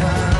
time.